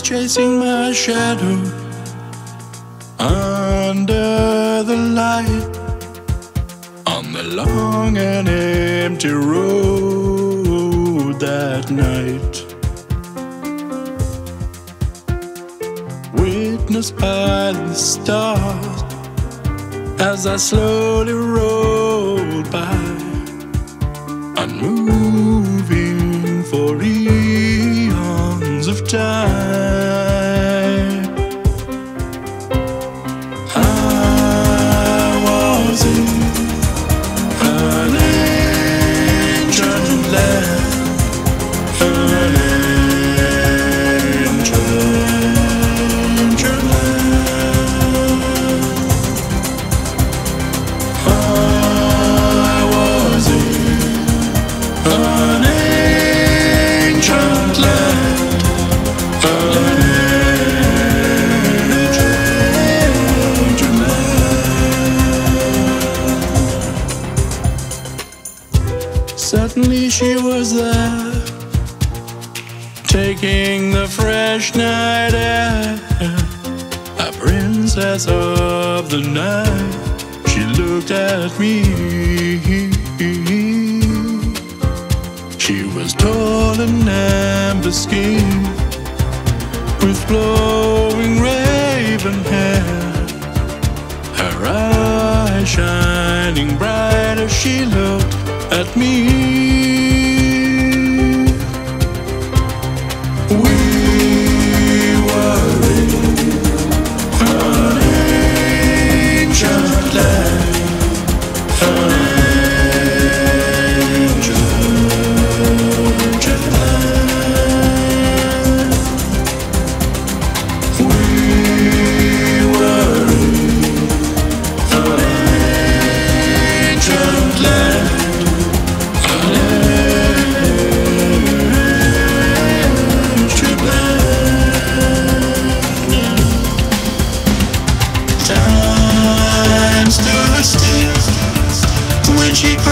chasing my shadow under the light on the long and empty road that night. Witnessed by the stars as I slowly rolled by, unmoving for of time. Suddenly she was there, taking the fresh night air, a princess of the night. She looked at me. She was tall and amber skin, with flowing raven hair. Her eyes shining bright as she looked at me. She